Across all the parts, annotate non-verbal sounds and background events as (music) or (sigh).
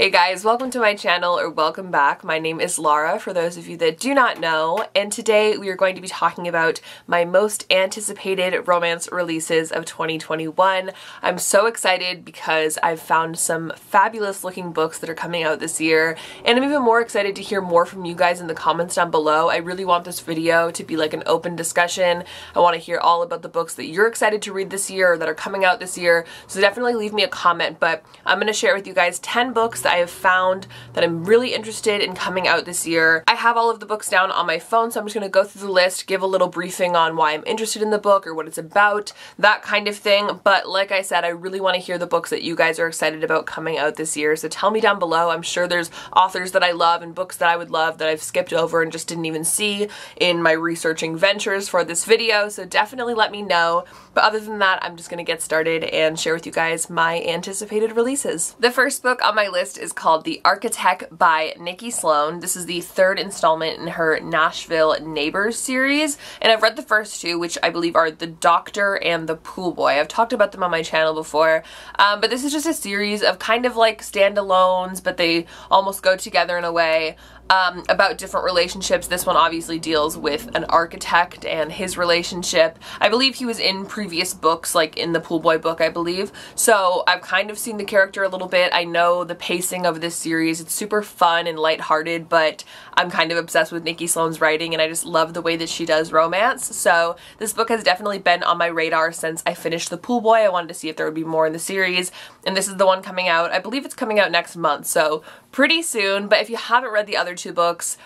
Hey guys, welcome to my channel or welcome back. My name is Laura for those of you that do not know and today we are going to be talking about my most anticipated romance releases of 2021. I'm so excited because I've found some fabulous looking books that are coming out this year and I'm even more excited to hear more from you guys in the comments down below. I really want this video to be like an open discussion. I want to hear all about the books that you're excited to read this year or that are coming out this year so definitely leave me a comment but I'm going to share with you guys 10 books I have found that I'm really interested in coming out this year. I have all of the books down on my phone, so I'm just going to go through the list, give a little briefing on why I'm interested in the book or what it's about, that kind of thing. But like I said, I really want to hear the books that you guys are excited about coming out this year. So tell me down below. I'm sure there's authors that I love and books that I would love that I've skipped over and just didn't even see in my researching ventures for this video. So definitely let me know. But other than that, I'm just going to get started and share with you guys my anticipated releases. The first book on my list is called The Architect by Nikki Sloan. This is the third installment in her Nashville Neighbors series, and I've read the first two, which I believe are The Doctor and The Pool Boy. I've talked about them on my channel before, um, but this is just a series of kind of like standalones, but they almost go together in a way um, about different relationships. This one obviously deals with an architect and his relationship. I believe he was in previous books, like in the Pool Boy book, I believe. So I've kind of seen the character a little bit. I know the pacing of this series. It's super fun and lighthearted, but I'm kind of obsessed with Nikki Sloan's writing and I just love the way that she does romance. So this book has definitely been on my radar since I finished The Pool Boy. I wanted to see if there would be more in the series. And this is the one coming out. I believe it's coming out next month. So pretty soon. But if you haven't read the other two books,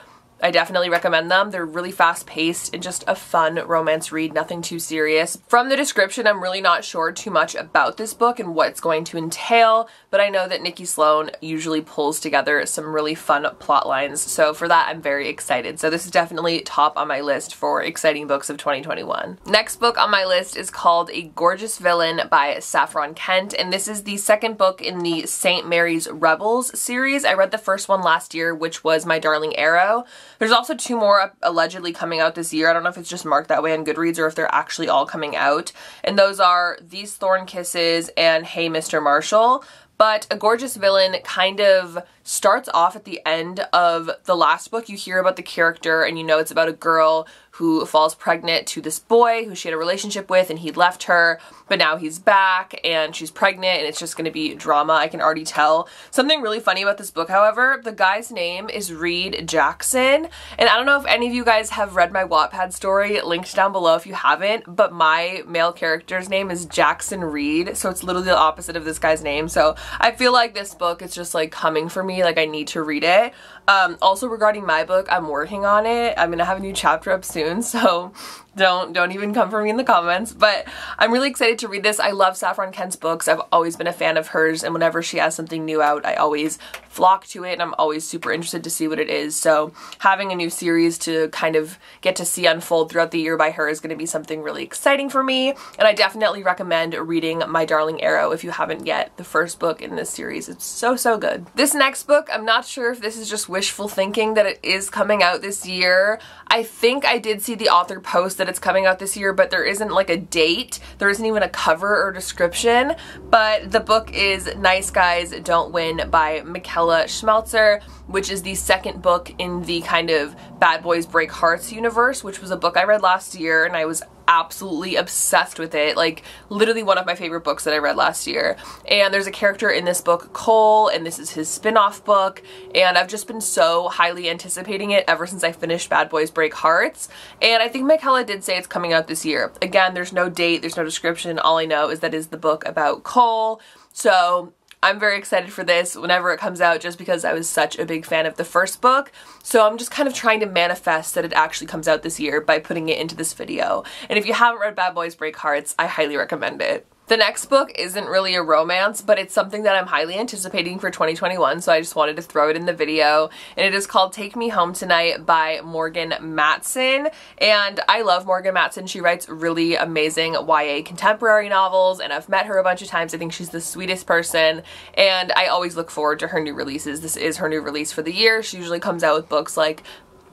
I definitely recommend them. They're really fast paced and just a fun romance read, nothing too serious. From the description, I'm really not sure too much about this book and what it's going to entail, but I know that Nikki Sloan usually pulls together some really fun plot lines. So for that, I'm very excited. So this is definitely top on my list for exciting books of 2021. Next book on my list is called A Gorgeous Villain by Saffron Kent, and this is the second book in the St. Mary's Rebels series. I read the first one last year, which was My Darling Arrow. There's also two more uh, allegedly coming out this year. I don't know if it's just marked that way on Goodreads or if they're actually all coming out. And those are These Thorn Kisses and Hey Mr. Marshall. But A Gorgeous Villain kind of starts off at the end of the last book. You hear about the character and you know it's about a girl who falls pregnant to this boy who she had a relationship with and he left her, but now he's back and she's pregnant and it's just going to be drama. I can already tell. Something really funny about this book, however, the guy's name is Reed Jackson. And I don't know if any of you guys have read my Wattpad story, linked down below if you haven't, but my male character's name is Jackson Reed. So it's literally the opposite of this guy's name. So I feel like this book is just like coming for me. Like I need to read it. Um, also regarding my book, I'm working on it. I'm gonna have a new chapter up soon, (laughs) so don't don't even come for me in the comments but I'm really excited to read this. I love Saffron Kent's books. I've always been a fan of hers and whenever she has something new out I always flock to it and I'm always super interested to see what it is. So having a new series to kind of get to see unfold throughout the year by her is going to be something really exciting for me and I definitely recommend reading My Darling Arrow if you haven't yet. The first book in this series it's so so good. This next book I'm not sure if this is just wishful thinking that it is coming out this year. I think I did see the author post that it's coming out this year, but there isn't like a date. There isn't even a cover or description, but the book is Nice Guys Don't Win by Michaela Schmelzer, which is the second book in the kind of Bad Boys Break Hearts universe, which was a book I read last year and I was absolutely obsessed with it. Like literally one of my favorite books that I read last year. And there's a character in this book, Cole, and this is his spin-off book. And I've just been so highly anticipating it ever since I finished Bad Boys Break Hearts. And I think Michaela did say it's coming out this year. Again, there's no date, there's no description. All I know is that is the book about Cole. So I'm very excited for this whenever it comes out just because I was such a big fan of the first book. So I'm just kind of trying to manifest that it actually comes out this year by putting it into this video. And if you haven't read Bad Boys Break Hearts, I highly recommend it. The next book isn't really a romance, but it's something that I'm highly anticipating for 2021, so I just wanted to throw it in the video. And it is called Take Me Home Tonight by Morgan Matson. And I love Morgan Matson. She writes really amazing YA contemporary novels, and I've met her a bunch of times. I think she's the sweetest person, and I always look forward to her new releases. This is her new release for the year. She usually comes out with books like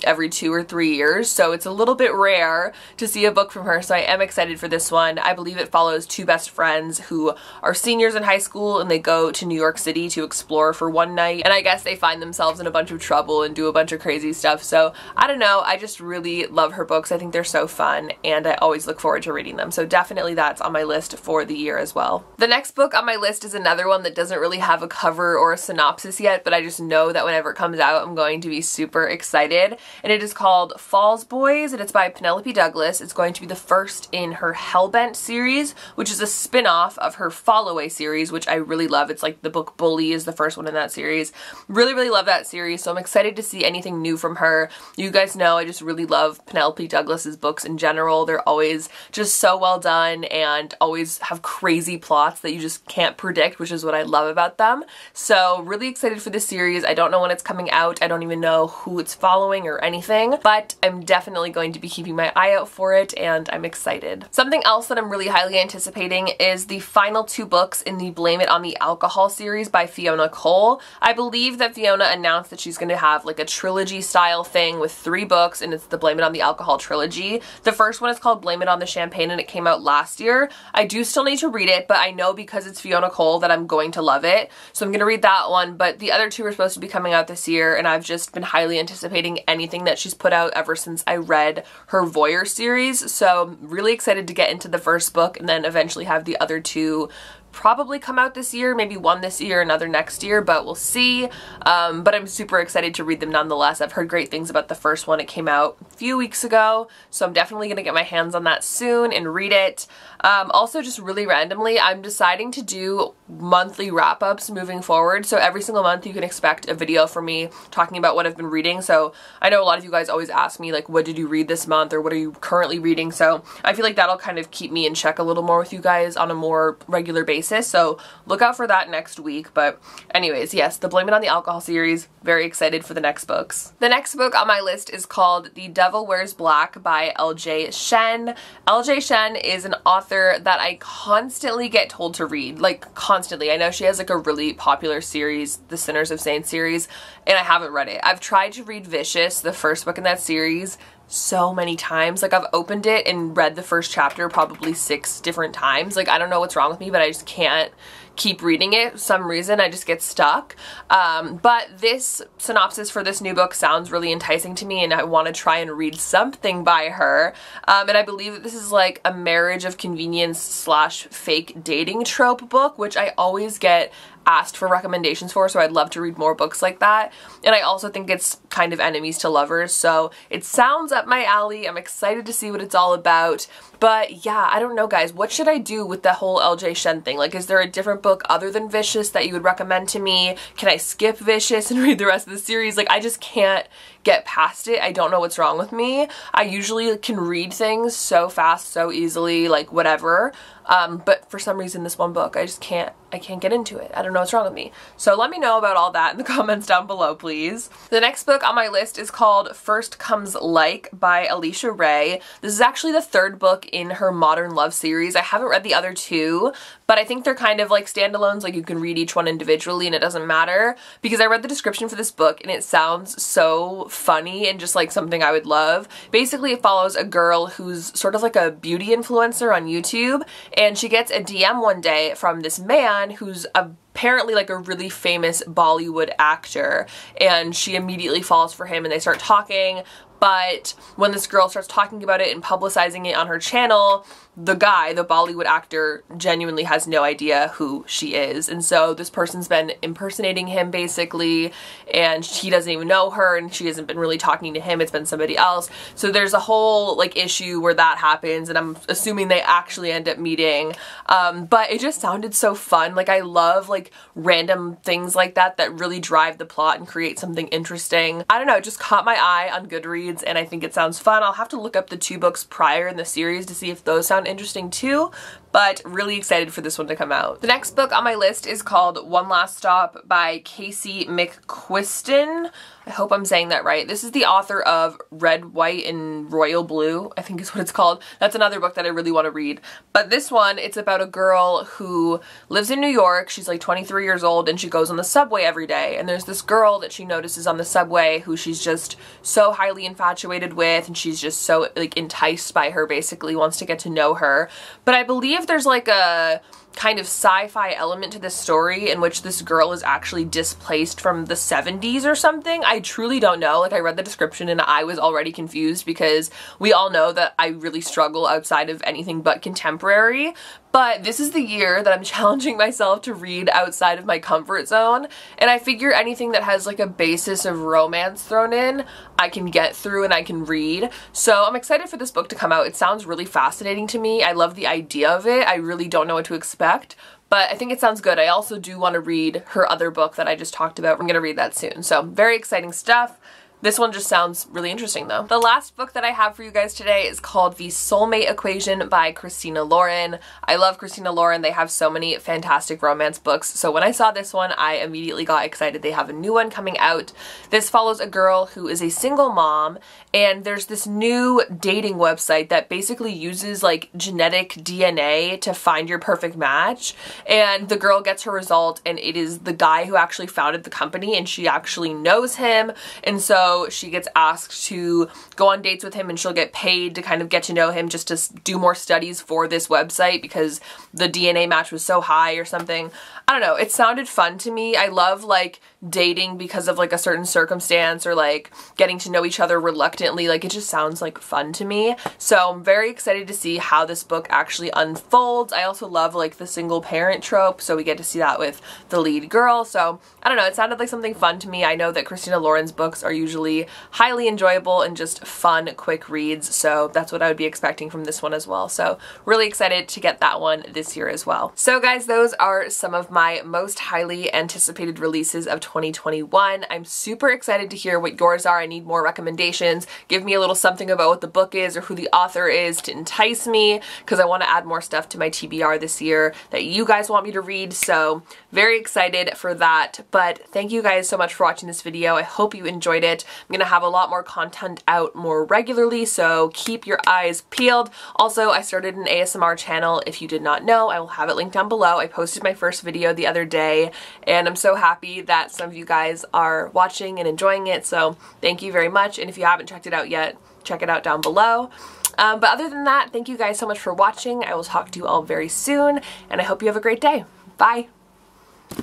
every two or three years, so it's a little bit rare to see a book from her, so I am excited for this one. I believe it follows two best friends who are seniors in high school and they go to New York City to explore for one night, and I guess they find themselves in a bunch of trouble and do a bunch of crazy stuff, so I don't know, I just really love her books. I think they're so fun, and I always look forward to reading them, so definitely that's on my list for the year as well. The next book on my list is another one that doesn't really have a cover or a synopsis yet, but I just know that whenever it comes out, I'm going to be super excited. And it is called Falls Boys, and it's by Penelope Douglas. It's going to be the first in her Hellbent series, which is a spin-off of her Fall Away series, which I really love. It's like the book Bully is the first one in that series. Really, really love that series, so I'm excited to see anything new from her. You guys know I just really love Penelope Douglas's books in general. They're always just so well done and always have crazy plots that you just can't predict, which is what I love about them. So really excited for this series. I don't know when it's coming out. I don't even know who it's following or anything, but I'm definitely going to be keeping my eye out for it and I'm excited. Something else that I'm really highly anticipating is the final two books in the Blame It on the Alcohol series by Fiona Cole. I believe that Fiona announced that she's going to have like a trilogy style thing with three books and it's the Blame It on the Alcohol trilogy. The first one is called Blame It on the Champagne and it came out last year. I do still need to read it, but I know because it's Fiona Cole that I'm going to love it. So I'm going to read that one, but the other two are supposed to be coming out this year and I've just been highly anticipating anything that she's put out ever since I read her Voyeur series. So really excited to get into the first book and then eventually have the other two probably come out this year, maybe one this year, another next year, but we'll see. Um, but I'm super excited to read them nonetheless. I've heard great things about the first one. It came out a few weeks ago, so I'm definitely going to get my hands on that soon and read it. Um, also, just really randomly, I'm deciding to do monthly wrap-ups moving forward. So every single month you can expect a video from me talking about what I've been reading. So I know a lot of you guys always ask me like, what did you read this month or what are you currently reading? So I feel like that'll kind of keep me in check a little more with you guys on a more regular basis basis. So look out for that next week. But anyways, yes, the Blame It on the Alcohol series. Very excited for the next books. The next book on my list is called The Devil Wears Black by LJ Shen. LJ Shen is an author that I constantly get told to read, like constantly. I know she has like a really popular series, the Sinners of Saints series, and I haven't read it. I've tried to read Vicious, the first book in that series, so many times. Like I've opened it and read the first chapter probably six different times. Like I don't know what's wrong with me, but I just can't keep reading it. For some reason I just get stuck. Um, but this synopsis for this new book sounds really enticing to me and I want to try and read something by her. Um, and I believe that this is like a marriage of convenience slash fake dating trope book, which I always get asked for recommendations for, so I'd love to read more books like that. And I also think it's kind of enemies to lovers, so it sounds up my alley. I'm excited to see what it's all about. But yeah, I don't know guys, what should I do with the whole LJ Shen thing? Like is there a different book other than Vicious that you would recommend to me? Can I skip Vicious and (laughs) read the rest of the series? Like I just can't get past it. I don't know what's wrong with me. I usually can read things so fast, so easily, like whatever. Um, but for some reason this one book, I just can't, I can't get into it. I don't know what's wrong with me. So let me know about all that in the (laughs) comments down below, please. The next book on my list is called First Comes Like by Alisha Rai. This is actually the third book in her Modern Love series. I haven't read the other two, but I think they're kind of like standalones, like you can read each one individually and it doesn't matter because I read the description for this book and it sounds so funny and just like something I would love. Basically, it follows a girl who's sort of like a beauty influencer on YouTube and she gets a DM one day from this man who's apparently like a really famous Bollywood actor and she immediately falls for him and they start talking but when this girl starts talking about it and publicizing it on her channel, the guy, the Bollywood actor, genuinely has no idea who she is. And so this person's been impersonating him basically, and he doesn't even know her, and she hasn't been really talking to him. It's been somebody else. So there's a whole like issue where that happens, and I'm assuming they actually end up meeting. Um, but it just sounded so fun. Like I love like random things like that that really drive the plot and create something interesting. I don't know, it just caught my eye on Goodreads, and I think it sounds fun. I'll have to look up the two books prior in the series to see if those sound interesting too, but really excited for this one to come out. The next book on my list is called One Last Stop by Casey McQuiston. I hope I'm saying that right. This is the author of Red, White, and Royal Blue, I think is what it's called. That's another book that I really want to read. But this one, it's about a girl who lives in New York. She's like 23 years old and she goes on the subway every day and there's this girl that she notices on the subway who she's just so highly infatuated with and she's just so like enticed by her basically wants to get to know her but I believe there's like a kind of sci-fi element to this story in which this girl is actually displaced from the 70s or something. I truly don't know. Like I read the description and I was already confused because we all know that I really struggle outside of anything but contemporary. But this is the year that I'm (laughs) challenging myself to read outside of my comfort zone. And I figure anything that has like a basis of romance thrown in, I can get through and I can read. So I'm excited for this book to come out. It sounds really fascinating to me. I love the idea of it. I really don't know what to expect but I think it sounds good. I also do want to read her other book that I just talked about. I'm going to read that soon. So very exciting stuff. This one just sounds really interesting though. The last book that I have for you guys today is called The Soulmate Equation by Christina Lauren. I love Christina Lauren. They have so many fantastic romance books. So when I saw this one, I immediately got excited. They have a new one coming out. This follows a girl who is a single mom and there's this new dating website that basically uses like genetic DNA to find your perfect match. And the girl gets her result and it is the guy who actually founded the company and she actually knows him. And she gets asked to go on dates with him and she'll get paid to kind of get to know him just to do more studies for this website because the DNA match was so high or something. I don't know, it sounded fun to me. I love like dating because of like a certain circumstance or like getting to know each other reluctantly. Like it just sounds like fun to me. So I'm very excited to see how this book actually unfolds. I also love like the single parent trope. So we get to see that with the lead girl. So I don't know, it sounded like something fun to me. I know that Christina Lauren's books are usually highly enjoyable and just fun, quick reads. So that's what I would be expecting from this one as well. So really excited to get that one this year as well. So guys, those are some of my most highly anticipated releases of 2021. I'm super excited to hear what yours are. I need more recommendations. Give me a little something about what the book is or who the author is to entice me because I want to add more stuff to my TBR this year that you guys want me to read. So very excited for that. But thank you guys so much for watching this video. I hope you enjoyed it. I'm going to have a lot more content out more regularly, so keep your eyes peeled. Also, I started an ASMR channel. If you did not know, I will have it linked down below. I posted my first video the other day, and I'm so happy that some of you guys are watching and enjoying it, so thank you very much. And if you haven't checked it out yet, check it out down below. Um, but other than that, thank you guys so much for watching. I will talk to you all very soon, and I hope you have a great day. Bye!